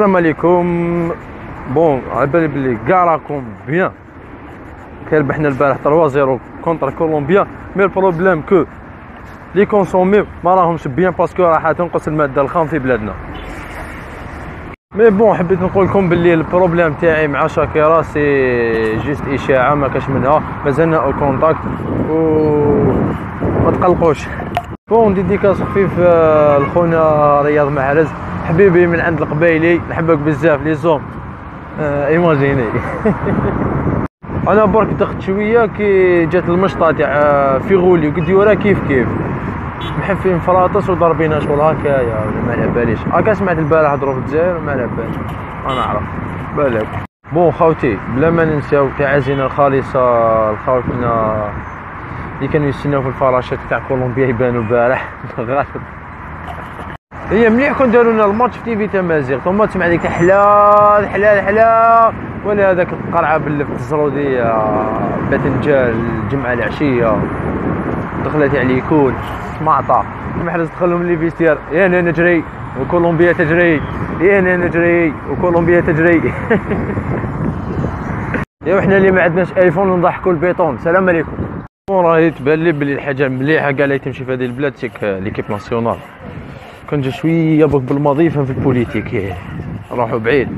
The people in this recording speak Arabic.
السلام عليكم. Bon على بالي بلي كاع راكم bien. كي ربحنا البارح 3 0 contre كولومبيا. mais ال problème que les consommés ما راهمش bien parce que راح تنقص المادة الخام في بلادنا. mais bon حبيت نقول لكم باللي ال problème تاعي مع شاكيرا c'est juste إشاعة ما كاش منها. مازلنا en contact و ما تقلقوش. Bon dédicace خفيف آه، لخونا رياض محرز. حبيبي من عند القبايلي نحبك بزاف لي زوم. آه ايماجيني أنا برك دخت شوية كي جات المشطة تاع آه، فيغولي وراه كيف كيف. محفين فراطس وضربينا شغل هكايا ما على باليش. هكا سمعت البارح هضروا في الجزائر ما على بالي. أنا أعرف. بالك. بون خاوتي بلا ما ننساو تعازينا الخالصة لخاوتنا اللي كانوا يستناو في الفراشات تاع كولومبيا يبانوا البارح. غالب. هي مليح كون داروا لنا الماتش في تيفي تمازيغ ثم تسمع ديك حلال حلال حلال. ولا هذاك القرعة في الزروديه باذنجان الجمعة العشية. دخلت عليه كول معطى المحرز دخلهم لي فيستير يا أنا نجري. وكولومبيا تجري. يا أنا نجري. وكولومبيا تجري. يا وحنا اللي ما عندناش آيفون نضحكوا البيطون. سلام عليكم. راهي تبان لي بلي الحاجة مليحة. كاع اللي تمشي في هذه البلاد سيك ليكيب ناسيونال. كنجي شوية بك بالماضي في البوليتيك. روحوا بعيد.